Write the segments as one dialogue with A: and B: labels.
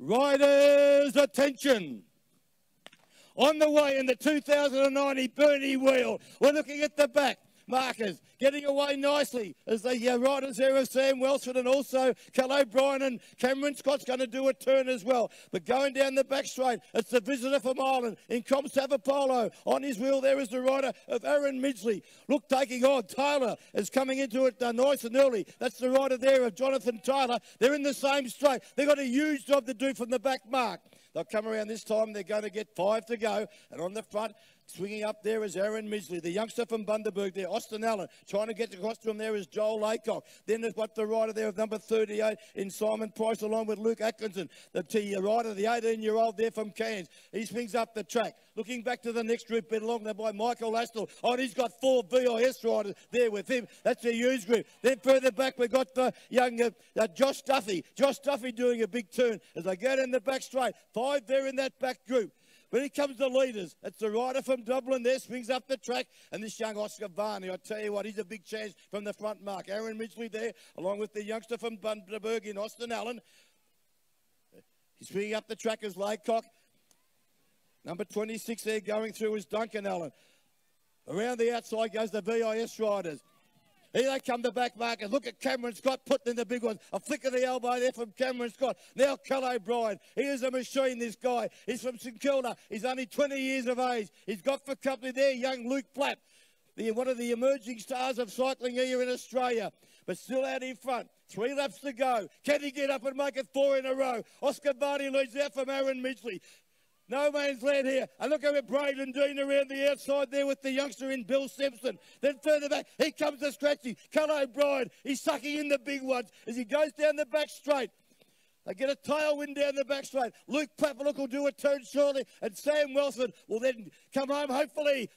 A: Riders, attention. On the way in the 2090 Burnie Wheel, we're looking at the back markers getting away nicely as the uh, riders there of Sam Welsford and also Cal O'Brien and Cameron Scott's going to do a turn as well. But going down the back straight, it's the visitor from Ireland in Com Savapolo. On his wheel there is the rider of Aaron Midgley. Look, taking on. Taylor is coming into it uh, nice and early. That's the rider there of Jonathan Taylor. They're in the same straight. They've got a huge job to do from the back mark. They'll come around this time. They're going to get five to go. And on the front, Swinging up there is Aaron Midgley, the youngster from Bundaberg there, Austin Allen. Trying to get across to him there is Joel Laycock. Then there's what the rider there of number 38 in Simon Price along with Luke Atkinson. The T rider, the 18-year-old there from Cairns. He swings up the track. Looking back to the next group, been along there by Michael Astle. Oh, he's got four VIS riders there with him. That's the use group. Then further back, we've got the young uh, uh, Josh Duffy. Josh Duffy doing a big turn as they go down the back straight. Five there in that back group. When it comes to leaders, it's the rider from Dublin there, swings up the track, and this young Oscar Varney, I tell you what, he's a big chance from the front mark. Aaron Midgley there, along with the youngster from Bundaberg in Austin Allen. He's swinging up the track as Laycock. Number 26 there going through is Duncan Allen. Around the outside goes the VIS riders. Here they come to back market. Look at Cameron Scott putting in the big ones. A flick of the elbow there from Cameron Scott. Now Cal O'Brien. He is a machine, this guy. He's from St Kilda. He's only 20 years of age. He's got for company there young Luke Platt, the, one of the emerging stars of cycling here in Australia. But still out in front. Three laps to go. Can he get up and make it four in a row? Oscar Varney leads out from Aaron Midgley. No man's land here. And look at Braden Dean around the outside there with the youngster in Bill Simpson. Then further back, he comes to Scratchy. Cal O'Brien, he's sucking in the big ones as he goes down the back straight. They get a tailwind down the back straight. Luke Papalook will do a turn shortly, and Sam Welsford will then come home, hopefully.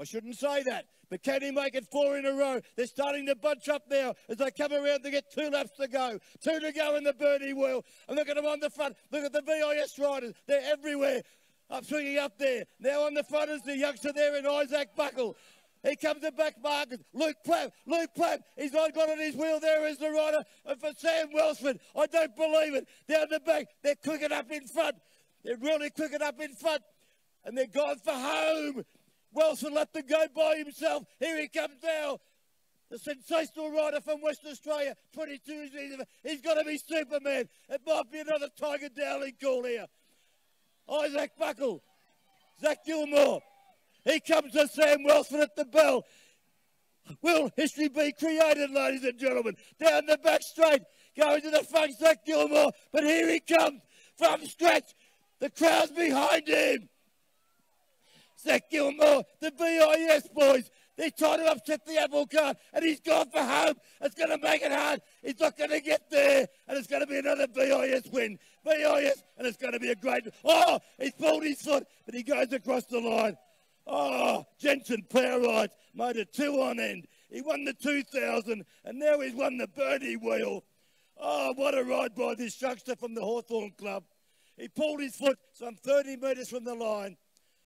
A: I shouldn't say that, but can he make it four in a row? They're starting to bunch up now as they come around to get two laps to go. Two to go in the Burnie wheel. And look at them on the front. Look at the VIS riders. They're everywhere. I'm swinging up there. Now on the front is the youngster there in Isaac Buckle. He comes to back market. Luke Platt. Luke Platt. He's not got on his wheel. There is the rider And for Sam Welsford. I don't believe it. Down the back. They're cooking up in front. They're really cooking up in front. And they're gone for home. Welsford let them go by himself. Here he comes now. The sensational rider from West Australia, 22 years He's got to be Superman. It might be another Tiger Dowling call here. Isaac Buckle, Zach Gilmore. He comes to Sam Welsford at the bell. Will history be created, ladies and gentlemen? Down the back straight, going to the front, Zach Gilmore. But here he comes from scratch. The crowd's behind him. Zach Gilmore, the VIS boys. They're trying to upset the apple cart, and he's gone for home. It's going to make it hard. He's not going to get there, and it's going to be another VIS win. VIS, and it's going to be a great. Oh, he's pulled his foot, but he goes across the line. Oh, Jensen Plowright made a two on end. He won the 2000, and now he's won the Burnie Wheel. Oh, what a ride by this youngster from the Hawthorn Club. He pulled his foot some 30 metres from the line.